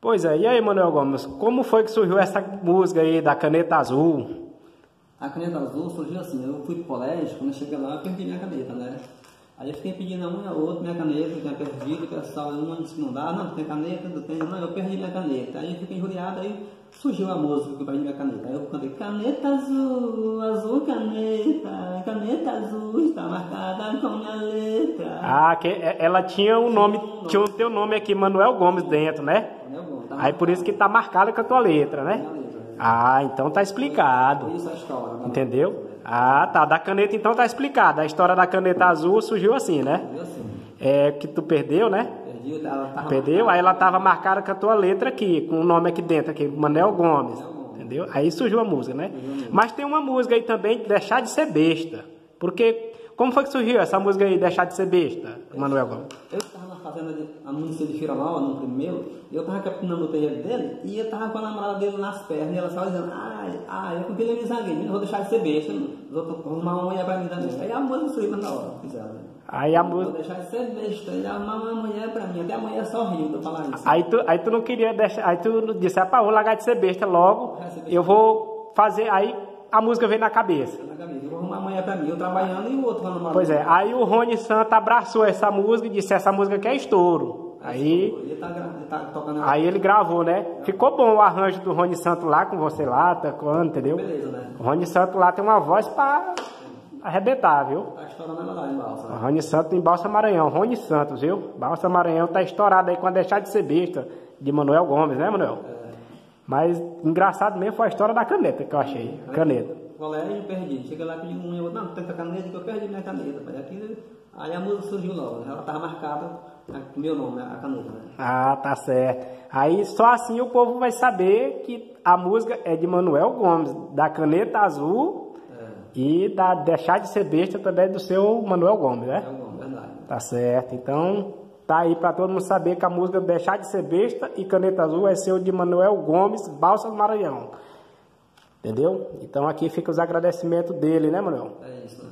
Pois é, e aí, Manuel Gomes, como foi que surgiu essa música aí da caneta azul? A caneta azul surgiu assim, eu fui pro colégio, quando eu cheguei lá eu perdi minha caneta, né? Aí eu fiquei pedindo a um e a outro minha caneta, eu tinha perdido, o pessoal, um disse que não dá, não, tem caneta, não tem, não, eu perdi minha caneta. Aí eu fiquei injuriado, aí surgiu a música que eu perdi minha caneta. Aí eu cantei, caneta azul, azul caneta, caneta azul está marcada com minha letra. Ah, que é, ela tinha um nome, tinha o teu nome aqui, Manuel Gomes, dentro, né? Tá Aí por isso que tá marcada com a tua letra, né? Letra, né? Ah, então tá explicado. Isso a história. né? Entendeu? Ah, tá. Da caneta então tá explicado. A história da caneta azul surgiu assim, né? Viu assim? É que tu perdeu, né? Perdi, ela tava Perdeu, aí ela tava marcada com a tua letra aqui, com o nome aqui dentro, aqui, Manel Gomes. Entendeu? Aí surgiu a música, né? Mas tem uma música aí também, Deixar de Ser Besta. Porque, como foi que surgiu essa música aí, Deixar de Ser Besta, Manuel Gomes? Eu a município de Fira Nova, no primeiro, e eu estava capinando o terreiro dele, e eu estava com a namorada dele nas pernas, e ela só dizendo, ai, ai, eu com aquele misanguinho, não vou deixar de ser besta, vão arrumar uma mulher pra mim também. Aí a música surgiu na hora, fizeram. né? Aí a Vou música. deixar de ser besta, e arrumar uma mulher pra mim, até a mulher só riu de eu falar isso. Aí tu, aí tu não queria deixar. Aí tu disse, ah, pá, vou largar de ser besta logo. Eu vou fazer. Aí a música veio na cabeça. Na cabeça, mulher pra mim, eu trabalhando e o outro falando mal. Pois é, aí o Rony Santa abraçou essa música e disse, essa música aqui é estouro. Aí, Ele tá, ele tá tocando aí ele gravou, né? Ficou bom o arranjo do Rony Santo lá com você lá, tocando, entendeu? Beleza, né? O Rony Santo lá tem uma voz pra arrebentar, viu? Tá estourando ela lá em balsa. O né? Rony Santo em Balsa Maranhão, Rony Santos, viu? Balsa Maranhão tá estourado aí quando deixar de ser besta, de Manuel Gomes, né, Manuel? Mas engraçado mesmo foi a história da caneta que eu achei. Caneta. Colégio, perdi. Chega lá, pedi um e outro, não, tem essa caneta que eu perdi minha caneta. Pai. Aqui, aí a música surgiu logo, né? ela estava marcada com meu nome, a caneta. Né? Ah, tá certo. Aí só assim o povo vai saber que a música é de Manuel Gomes, da caneta azul e da deixar de ser besta também é do seu Manuel Gomes, É né? o nome, verdade. Tá certo. Então tá aí pra todo mundo saber que a música deixar de ser besta e caneta azul ser o de Manuel Gomes, Balsas Maranhão. Entendeu? Então aqui fica os agradecimentos dele, né, Manuel? É isso?